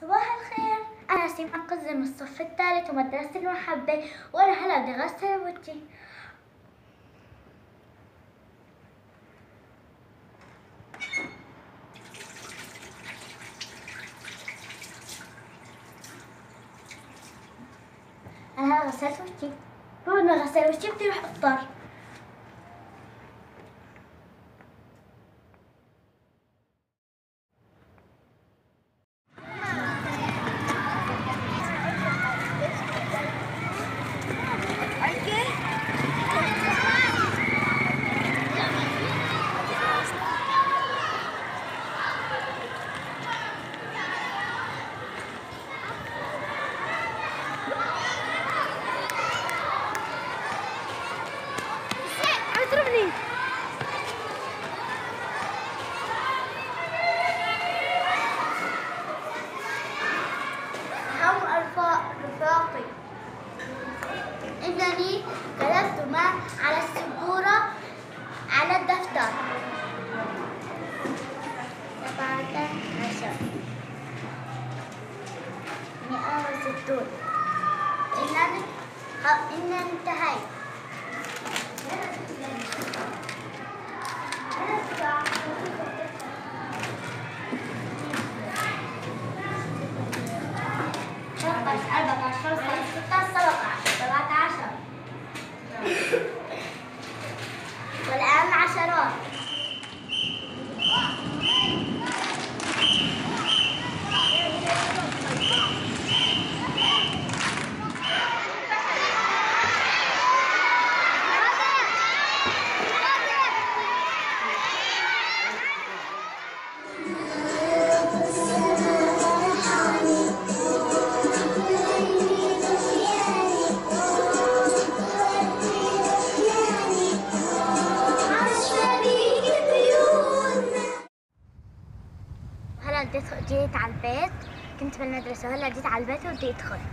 صباح الخير. أنا سيم أنقذ من الصف الثالث ومدرسة المحبة وأنا هلا بدي أغسل وجهي أنا هلا غسلت وجهي بعد ما غسل وجهي بدي أروح أفطر. ما على السبورة على الدفتر. سبعة عشر. مئة وستون. إنني انتهيت. جيت جيت على البيت كنت بالمدرسة وهلا جيت على البيت وبدي مين؟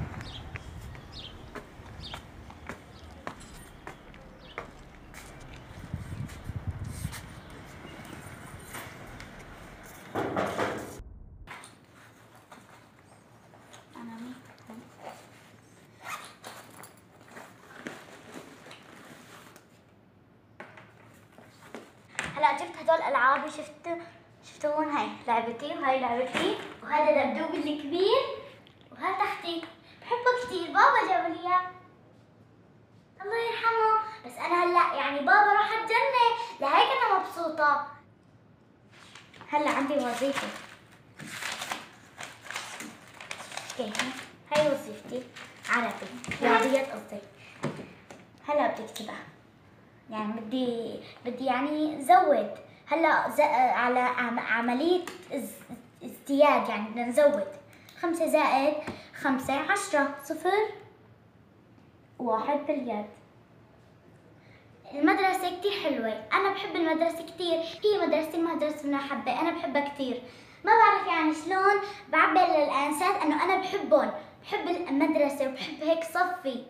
هلا جبت هدول الالعاب وشفت شفتوا هون هاي لعبتي وهاي لعبتي وهذا دبدوب الكبير وهذا تحتي بحبه كثير بابا جاب لي إياه. الله يرحمه. بس أنا هلأ يعني بابا راح الجنة. لهيك أنا مبسوطة. هلأ عندي وظيفة. أوكي. هاي وظيفتي. عربي. رياضيات قصدي. هلأ بدي أكتبها. يعني بدي بدي يعني زود. هلا ز... على عم... عملية از... ازدياد يعني بدنا نزود. خمسة زائد خمسة عشرة. صفر واحد باليد المدرسة كتير حلوة. أنا بحب المدرسة كتير. هي مدرستي مدرسة المحبة أنا بحبها كتير. ما بعرف يعني شلون بعبر للأنسات أنه أنا بحبهم. بحب المدرسة وبحب هيك صفي.